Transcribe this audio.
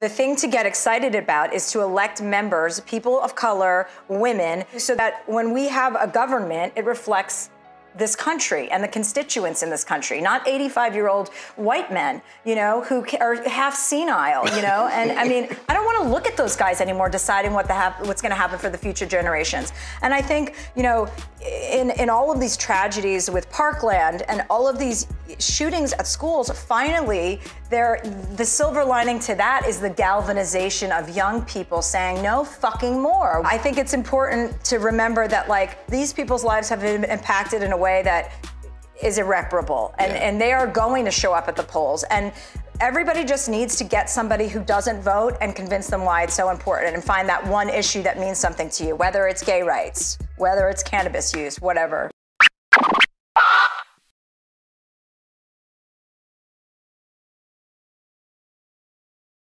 The thing to get excited about is to elect members, people of color, women, so that when we have a government, it reflects this country and the constituents in this country, not 85 year old white men, you know, who are half senile, you know. And I mean, I don't want to look at those guys anymore deciding what the hap- what's going to happen for the future generations. And I think, you know, in, in all of these tragedies with Parkland and all of these shootings at schools, finally, there the silver lining to that is the galvanization of young people saying no fucking more. I think it's important to remember that like these people's lives have been impacted in a way that is irreparable and, yeah. and they are going to show up at the polls. And everybody just needs to get somebody who doesn't vote and convince them why it's so important and find that one issue that means something to you, whether it's gay rights, whether it's cannabis use, whatever.